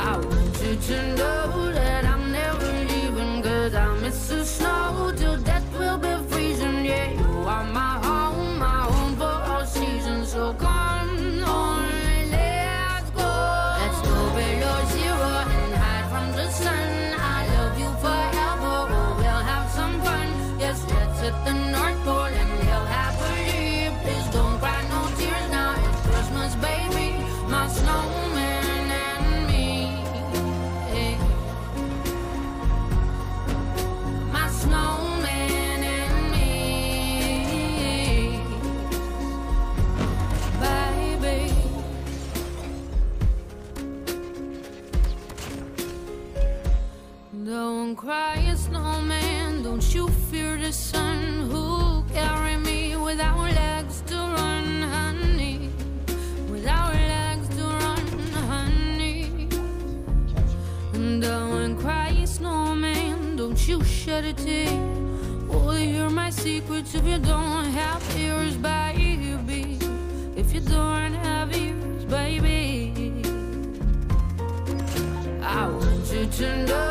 I want you to know Don't cry, snowman. Don't you fear the sun? Who'll carry me without legs to run, honey? Without legs to run, honey. Don't cry, snowman. Don't you shed a tear. Oh, hear my secrets if you don't have ears, baby. If you don't have ears, baby. I want you to know